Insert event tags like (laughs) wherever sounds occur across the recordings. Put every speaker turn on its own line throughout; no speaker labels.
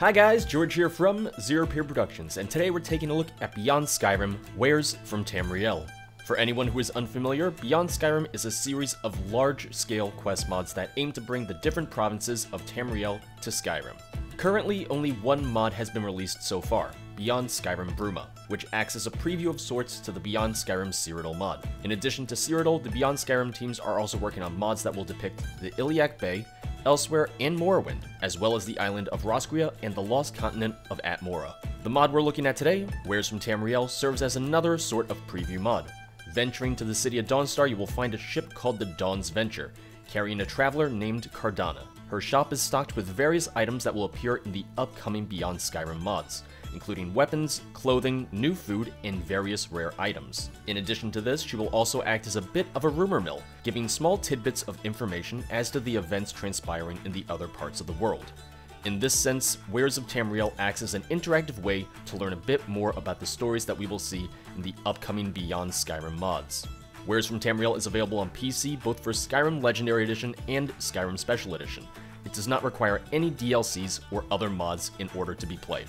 Hi guys, George here from Zero Period Productions, and today we're taking a look at Beyond Skyrim, Wares from Tamriel. For anyone who is unfamiliar, Beyond Skyrim is a series of large-scale quest mods that aim to bring the different provinces of Tamriel to Skyrim. Currently, only one mod has been released so far, Beyond Skyrim Bruma, which acts as a preview of sorts to the Beyond Skyrim Cyrodiil mod. In addition to Cyrodiil, the Beyond Skyrim teams are also working on mods that will depict the Iliac Bay, Elsweyr, and Morrowind, as well as the island of Roscrea and the lost continent of Atmora. The mod we're looking at today, Wares from Tamriel, serves as another sort of preview mod. Venturing to the city of Dawnstar, you will find a ship called the Dawn's Venture, carrying a traveler named Cardana. Her shop is stocked with various items that will appear in the upcoming Beyond Skyrim mods including weapons, clothing, new food, and various rare items. In addition to this, she will also act as a bit of a rumor mill, giving small tidbits of information as to the events transpiring in the other parts of the world. In this sense, Wares of Tamriel acts as an interactive way to learn a bit more about the stories that we will see in the upcoming Beyond Skyrim mods. Wares from Tamriel is available on PC both for Skyrim Legendary Edition and Skyrim Special Edition. It does not require any DLCs or other mods in order to be played.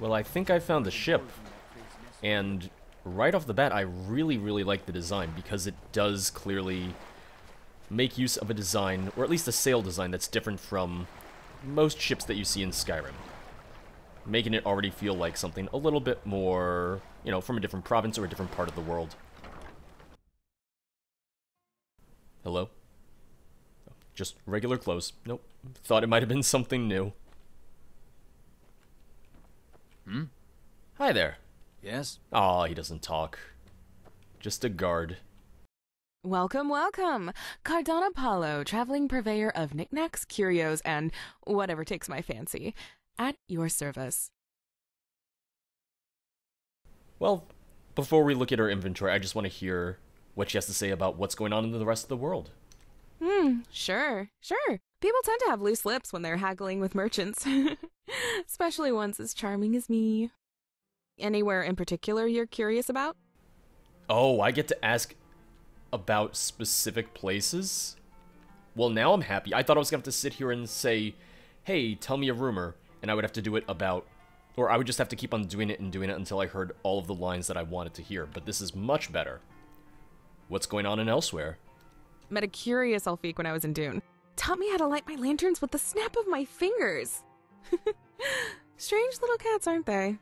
Well, I think I found the ship. And right off the bat, I really, really like the design because it does clearly make use of a design, or at least a sail design that's different from most ships that you see in Skyrim. Making it already feel like something a little bit more, you know, from a different province or a different part of the world. Hello? Just regular clothes. Nope. Thought it might have been something new.
Hmm?
Hi there.
Yes?
Aw, he doesn't talk. Just a guard.
Welcome, welcome! Cardana Paulo, traveling purveyor of knickknacks, curios, and whatever takes my fancy. At your service.
Well, before we look at her inventory, I just want to hear what she has to say about what's going on in the rest of the world.
Hmm, sure, sure. People tend to have loose lips when they're haggling with merchants. (laughs) Especially ones as charming as me. Anywhere in particular you're curious about?
Oh, I get to ask about specific places? Well, now I'm happy. I thought I was going to have to sit here and say, hey, tell me a rumor, and I would have to do it about, or I would just have to keep on doing it and doing it until I heard all of the lines that I wanted to hear, but this is much better. What's going on in Elsweyr?
Met a curious Alfiq when I was in Dune. Taught me how to light my lanterns with the snap of my fingers. (laughs) Strange little cats, aren't they?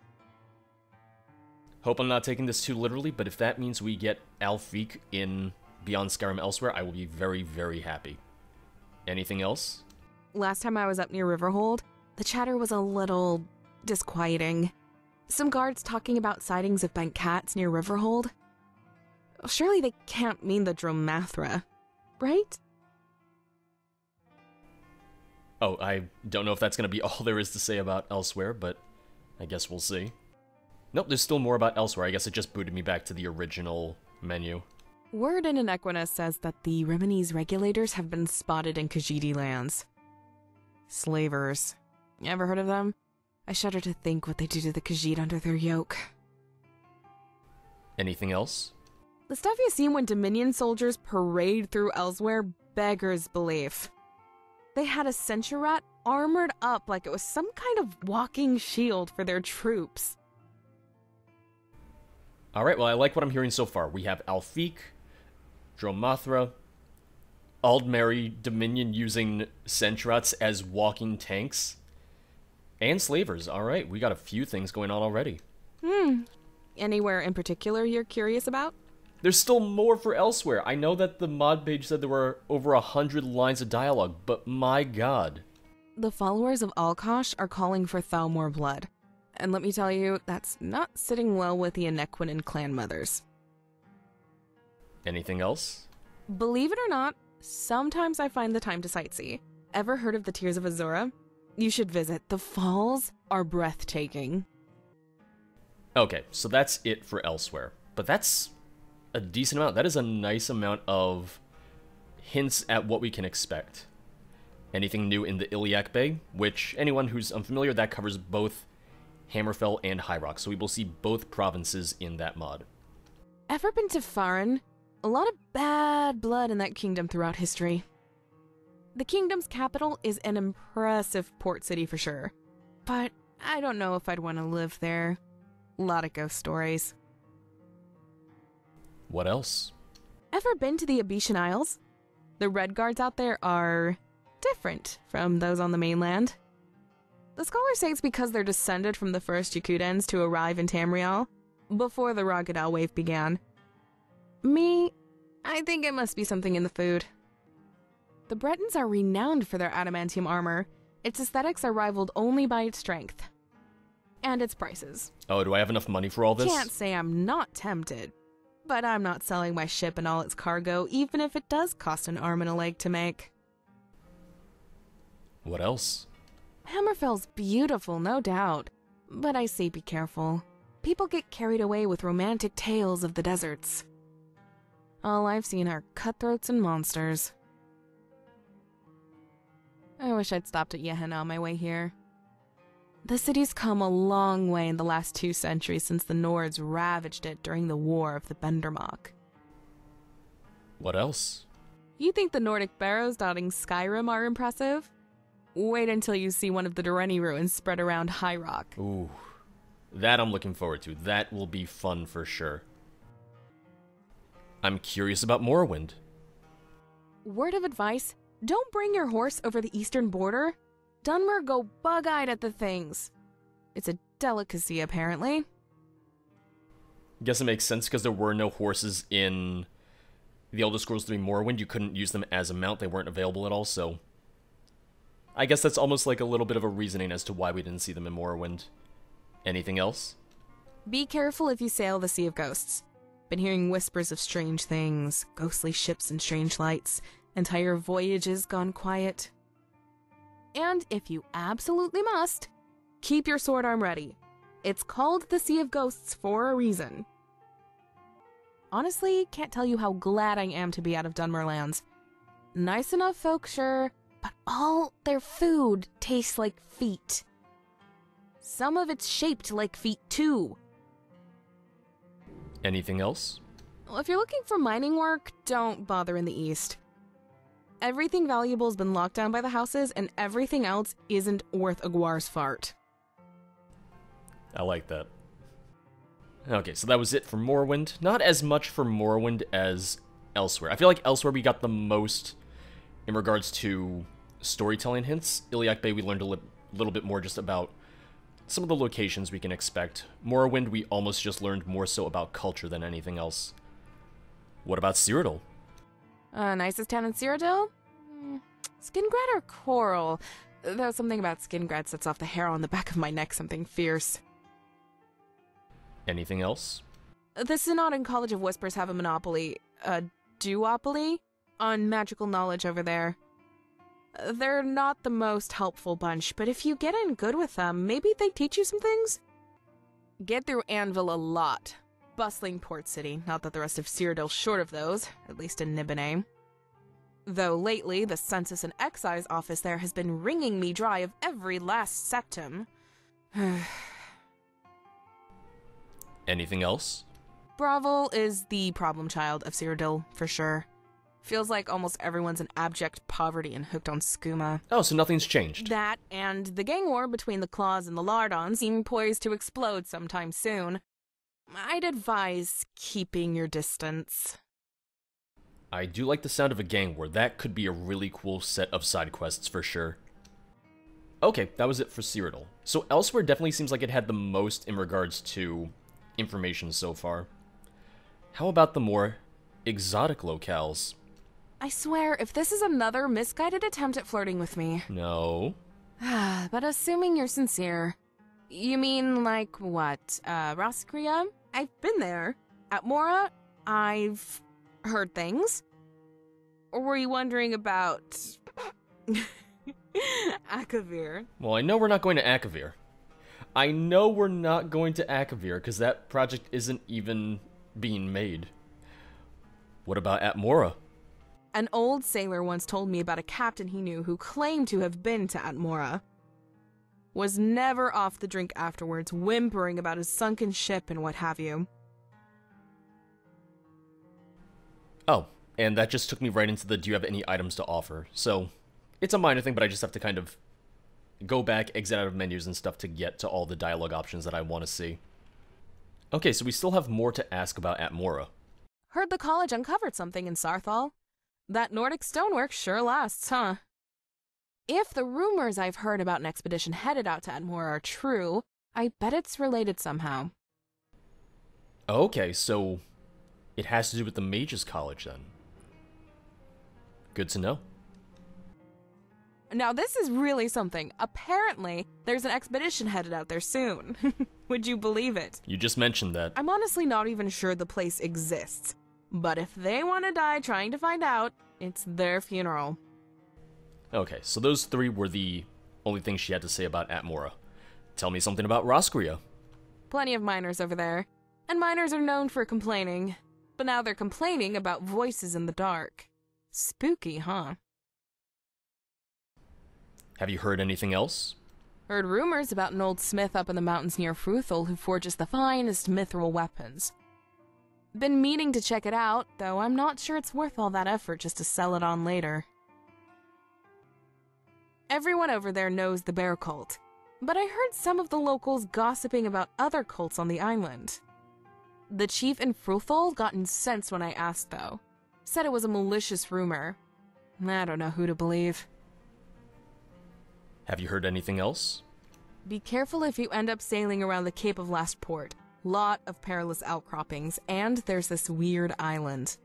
Hope I'm not taking this too literally, but if that means we get Alfiq in Beyond Skyrim Elsweyr, I will be very, very happy. Anything else?
Last time I was up near Riverhold, the chatter was a little disquieting. Some guards talking about sightings of bent cats near Riverhold. Surely they can't mean the Dro-m'Athra, right?
Oh, I don't know if that's going to be (laughs) all there is to say about Elsweyr, but I guess we'll see. Nope, there's still more about Elsweyr. I guess it just booted me back to the original menu.
Word in Anequina says that the Rimonese regulators have been spotted in Khajiit lands. Slavers. You ever heard of them? I shudder to think what they do to the Khajiit under their yoke.
Anything else?
The stuff you see when Dominion soldiers parade through Elsweyr beggars belief. They had a Senche-raht armored up like it was some kind of walking shield for their troops.
Alright, well, I like what I'm hearing so far. We have Alfiq, Dro-m'Athra, Aldmeri, Dominion using Senche-rahts as walking tanks, and slavers. Alright, we got a few things going on already.
Hmm. Anywhere in particular you're curious about?
There's still more for Elsweyr. I know that the mod page said there were over a hundred lines of dialogue, but my god.
The followers of Alkosh are calling for Thalmor blood. And let me tell you, that's not sitting well with the Anequinin clan mothers.
Anything else?
Believe it or not, sometimes I find the time to sightsee. Ever heard of the Tears of Azura? You should visit. The falls are breathtaking.
Okay, so that's it for Elsweyr. But that's a decent amount. That is a nice amount of hints at what we can expect. Anything new in the Iliac Bay, which anyone who's unfamiliar, that covers both Hammerfell and High Rock, so we will see both provinces in that mod.
Ever been to Farrun? A lot of bad blood in that kingdom throughout history. The kingdom's capital is an impressive port city for sure, but I don't know if I'd want to live there. A lot of ghost stories.
What else?
Ever been to the Abitian Isles? The Red Guards out there are different from those on the mainland. The scholars say it's because they're descended from the first Yokudans to arrive in Tamriel before the Raggadal wave began. Me, I think it must be something in the food. The Bretons are renowned for their adamantium armor. Its aesthetics are rivaled only by its strength. And its prices.
Oh, do I have enough money for all this?
Can't say I'm not tempted. But I'm not selling my ship and all its cargo, even if it does cost an arm and a leg to make.
What else?
Hammerfell's beautiful, no doubt. But I say be careful. People get carried away with romantic tales of the deserts. All I've seen are cutthroats and monsters. I wish I'd stopped at Jehanna on my way here. The city's come a long way in the last two centuries since the Nords ravaged it during the War of the Bend'r-mahk.
What else?
You think the Nordic barrows dotting Skyrim are impressive? Wait until you see one of the Direnni ruins spread around High Rock.
Ooh. That I'm looking forward to. That will be fun for sure. I'm curious about Morrowind.
Word of advice don't bring your horse over the eastern border. Dunmer go bug eyed at the things. It's a delicacy, apparently.
I Guess it makes sense because there were no horses in the Elder Scrolls 3 Morrowind. You couldn't use them as a mount, they weren't available at all, so. I guess that's almost like a little bit of a reasoning as to why we didn't see them in Morrowind. Anything else?
Be careful if you sail the Sea of Ghosts. Been hearing whispers of strange things, ghostly ships and strange lights, entire voyages gone quiet. And if you absolutely must, keep your sword arm ready. It's called the Sea of Ghosts for a reason. Honestly, can't tell you how glad I am to be out of Dunmerlands. Nice enough folk, sure, but all their food tastes like feet. Some of it's shaped like feet, too.
Anything else?
Well, if you're looking for mining work, don't bother in the east. Everything valuable has been locked down by the houses, and everything else isn't worth a guar's fart.
I like that. Okay, so that was it for Morrowind. Not as much for Morrowind as Elsweyr. I feel like Elsweyr we got the most in regards to storytelling hints. Iliac Bay, we learned a li little bit more just about some of the locations we can expect. Morrowind, we almost just learned more so about culture than anything else. What about Cyrodiil?
Uh, nicest town in Cyrodiil? Mm, Skingrad or Chorrol? Though something about Skingrad sets off the hair on the back of my neck something fierce.
Anything else?
The Synod and College of Whispers have a monopoly, a duopoly, on magical knowledge over there. They're not the most helpful bunch, but if you get in good with them, maybe they teach you some things? Get through Anvil a lot. Bustling port city, not that the rest of Cyrodiil's short of those, at least in Nibene. Though lately, the Census and Excise office there has been wringing me dry of every last septim. (sighs)
Anything else?
Bravil is the problem child of Cyrodiil, for sure. Feels like almost everyone's in abject poverty and hooked on skooma.
Oh, so nothing's changed.
That and the gang war between the Claws and the Lardons seem poised to explode sometime soon. I'd advise keeping your distance.
I do like the sound of a gang war. That could be a really cool set of side quests for sure. Okay, that was it for Cyrodiil. So Elsweyr definitely seems like it had the most in regards to information so far. How about the more exotic locales?
I swear, if this is another misguided attempt at flirting with me.
No. (sighs)
but assuming you're sincere. You mean like what? Uh, Roscrea? I've been there. Atmora, I've heard things. Or were you wondering about (laughs) Akavir?
Well, I know we're not going to Akavir. I know we're not going to Akavir because that project isn't even being made. What about Atmora?
An old sailor once told me about a captain he knew who claimed to have been to Atmora. Was never off the drink afterwards, whimpering about his sunken ship and what have you.
Oh, and that just took me right into the do you have any items to offer? So, it's a minor thing, but I just have to kind of go back, exit out of menus and stuff to get to all the dialogue options that I want to see. Okay, so we still have more to ask about Atmora.
Heard the college uncovered something in Saarthal. That Nordic stonework sure lasts, huh? If the rumors I've heard about an expedition headed out to Atmora are true, I bet it's related somehow.
Okay, so it has to do with the Mages College then. Good to know.
Now, this is really something. Apparently, there's an expedition headed out there soon. (laughs) Would you believe it?
You just mentioned that.
I'm honestly not even sure the place exists. But if they want to die trying to find out, it's their funeral.
Okay, so those three were the only things she had to say about Atmora. Tell me something about Roscrea.
Plenty of miners over there. And miners are known for complaining. But now they're complaining about voices in the dark. Spooky, huh?
Have you heard anything else?
Heard rumors about an old smith up in the mountains near Fruthal who forges the finest mithril weapons. Been meaning to check it out, though I'm not sure it's worth all that effort just to sell it on later. Everyone over there knows the bear cult, but I heard some of the locals gossiping about other cults on the island. The chief in Fruthol got incensed when I asked, though. Said it was a malicious rumor. I don't know who to believe.
Have you heard anything else?
Be careful if you end up sailing around the Cape of Last Port. Lot of perilous outcroppings, and there's this weird island.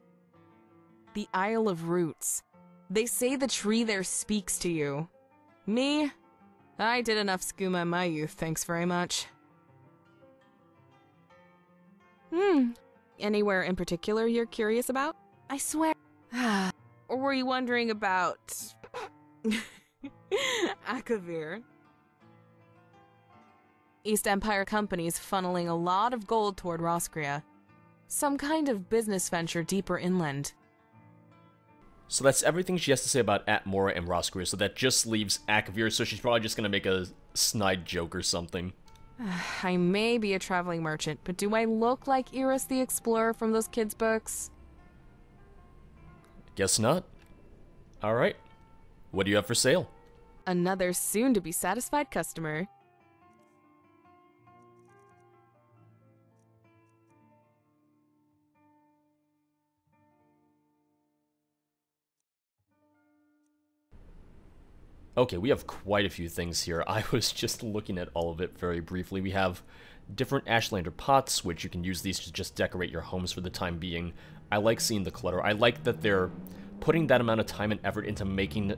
The Isle of Roots. They say the tree there speaks to you. Me? I did enough skooma in my youth, thanks very much. Hmm. Anywhere in particular you're curious about? I swear. (sighs) or were you wondering about. (laughs) Akavir? East Empire companies funneling a lot of gold toward Roscrea. Some kind of business venture deeper inland.
So that's everything she has to say about Atmora and Roscrea, so that just leaves Akavir, so she's probably just gonna make a snide joke or something. (sighs)
I may be a traveling merchant, but do I look like Iris the Explorer from those kids' books?
Guess not. Alright. What do you have for sale?
Another soon to be satisfied customer.
Okay, we have quite a few things here. (laughs) I was just looking at all of it very briefly. We have different Ashlander pots, which you can use these to just decorate your homes for the time being. I like seeing the clutter. I like that they're putting that amount of time and effort into making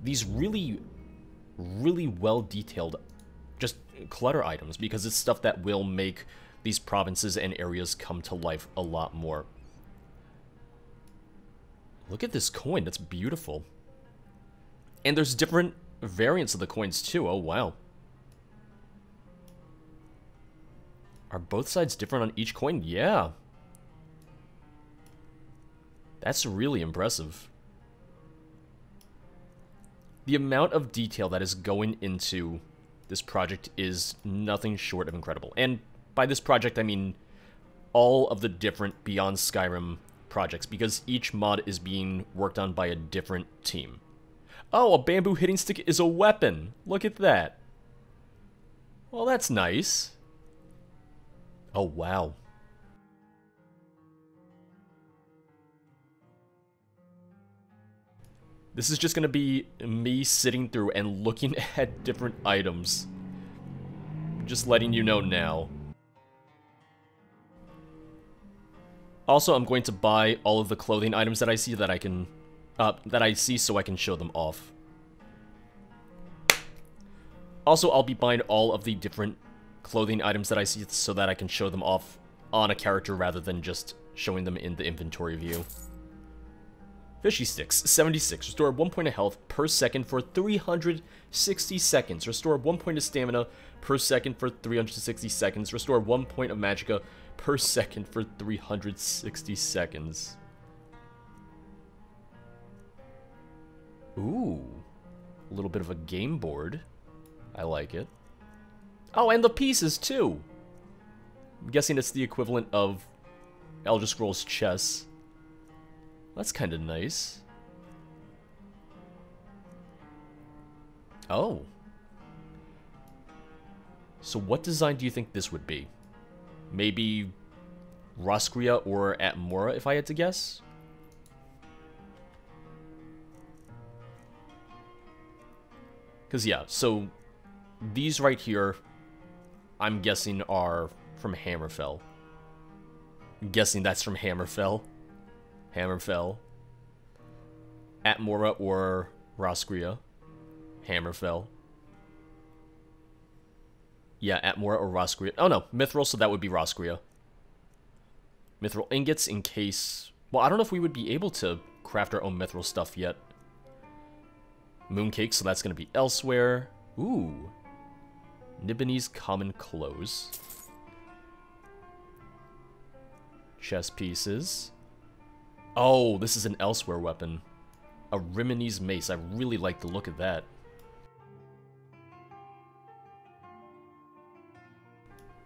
these really, really well-detailed just clutter items, because it's stuff that will make these provinces and areas come to life a lot more. Look at this coin, that's beautiful. And there's different variants of the coins too. Oh, wow. Are both sides different on each coin? Yeah. That's really impressive. The amount of detail that is going into this project is nothing short of incredible. And by this project, I mean all of the different Beyond Skyrim projects, because each mod is being worked on by a different team. Oh, a bamboo hitting stick is a weapon. Look at that. Well, that's nice. Oh, wow. This is just to be me sitting through and looking (laughs) at different items. Just letting you know now. Also, I'm going to buy all of the clothing items that I see that I can uh, that I see so I can show them off. Also, I'll be buying all of the different clothing items that I see so that I can show them off on a character rather than just showing them in the inventory view. Fishy Sticks, 76. Restore 1 point of health per second for 360 seconds. Restore 1 point of stamina per second for 360 seconds. Restore 1 point of magicka per second for 360 seconds. Ooh. A little bit of a game board. I like it. Oh, and the pieces, too! I'm guessing it's the equivalent of Elder Scrolls Chess. That's kind of nice. Oh. So what design do you think this would be? Maybe Roscrea or Atmora, if I had to guess? Because, yeah, so these right here, I'm guessing are from Hammerfell. I'm guessing that's from Hammerfell. Hammerfell. Atmora or Roscrea. Hammerfell. Yeah, Atmora or Roscrea. Oh no, Mithril, so that would be Roscrea. Mithril ingots in case... Well, I don't know if we would be able to craft our own Mithril stuff yet. Mooncake, so that's going to be Elsweyr. Ooh. Nibenese common clothes. Chess pieces. Oh, this is an Elsweyr weapon. A Rimini's mace. I really like the look of that.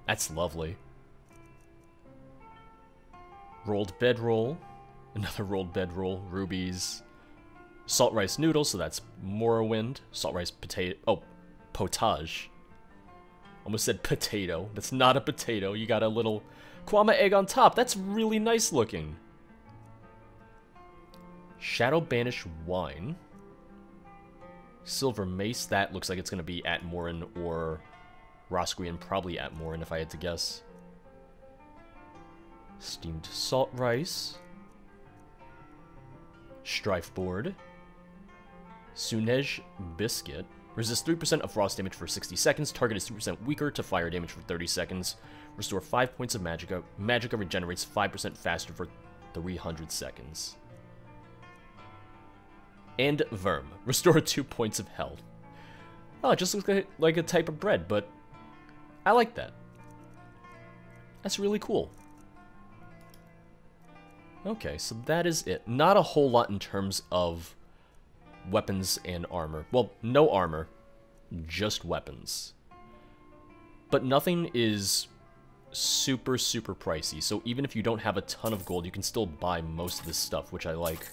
That's lovely. Rolled bedroll. (laughs) Another rolled bedroll. Rubies. Salt rice noodles, so that's Morrowind. Salt rice potato. Oh, potage. Almost said potato. That's not a potato. You got a little kwama egg on top. That's really nice looking. Shadow Banish Wine. Silver Mace. That looks like it's going to be Atmoran or Roscrean. Probably Atmoran if I had to guess. Steamed Salt Rice. Strife Board. Sunej Biscuit. Resist 3% of frost damage for 60 seconds. Target is 3% weaker to fire damage for 30 seconds. Restore 5 points of Magicka. Magicka regenerates 5% faster for 300 seconds. And Verm. (laughs) Restore 2 points of health. Oh, it just looks like a type of bread, but I like that. That's really cool. Okay, so that is it. Not a whole lot in terms of weapons and armor. Well, no armor, just weapons. But nothing is super, super pricey. So even if you don't have a ton of gold, you can still buy most of this stuff, which I like.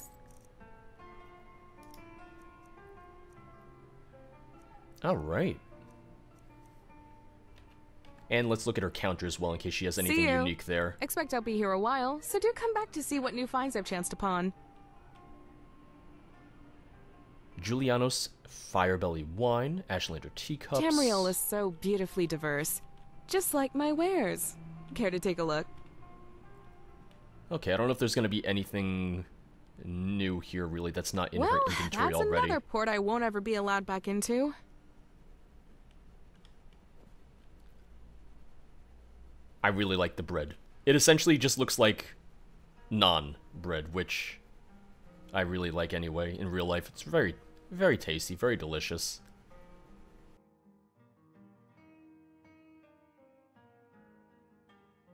Alright. And let's look at her counter as well in case she has anything unique there.
Expect I'll be here a while, so do come back to see what new finds I've chanced upon.
Julianos Firebelly Wine, Ashlander Teacups.
Tamriel is so beautifully diverse. Just like my wares. Care to take a look?
Okay, I don't know if there's going to be anything new here, really, that's not in
well,
her inventory
that's
already.
another port I won't ever be allowed back into.
I really like the bread. It essentially just looks like non bread, which I really like anyway. In real life, it's very, very tasty, very delicious.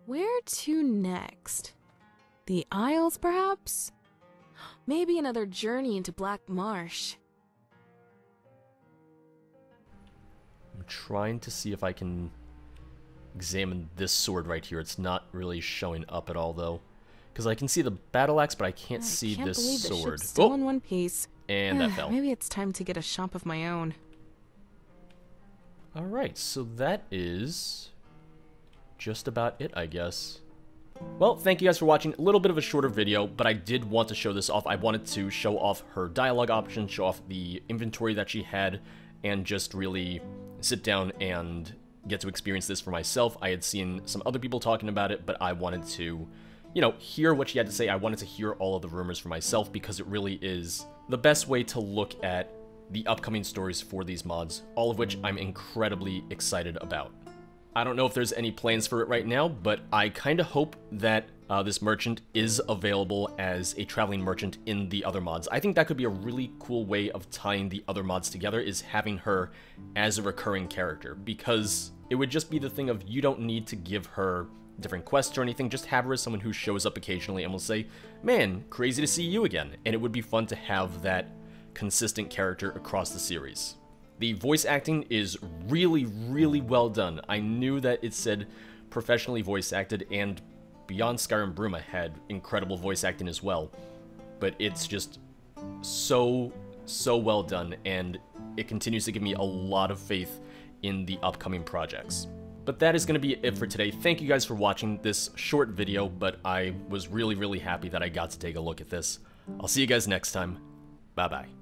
Where to next? The Isles, perhaps? (gasps) Maybe another journey into Black Marsh.
I'm trying to see if I can examine this sword right here. It's not really showing up at all, though. Because I can see the battle axe, but I can't
I
see
can't
this
believe
sword.
The ship's still
oh!
in one piece.
And that fell.
Maybe it's time to get a shop of my own.
Alright, so that is just about it, I guess. Well, thank you guys for watching. A little bit of a shorter video, but I did want to show this off. I wanted to show off her dialogue options, show off the inventory that she had, and just really sit down and get to experience this for myself. I had seen some other people talking about it, but I wanted to, you know, hear what she had to say. I wanted to hear all of the rumors for myself because it really is the best way to look at the upcoming stories for these mods, all of which I'm incredibly excited about. I don't know if there's any plans for it right now, but I kind of hope that uh, this merchant is available as a traveling merchant in the other mods. I think that could be a really cool way of tying the other mods together is having her as a recurring character because it would just be the thing of you don't need to give her different quests or anything, just have her as someone who shows up occasionally and will say, man, crazy to see you again. And it would be fun to have that consistent character across the series. The voice acting is really, really well done. I knew that it said professionally voice acted, and Beyond Skyrim Bruma had incredible voice acting as well. but it's just so, so well done, and it continues to give me a lot of faith in the upcoming projects. But that is going to be it for today. Thank you guys for watching this short video, but I was really, really happy that I got to take a look at this. I'll see you guys next time. Bye bye.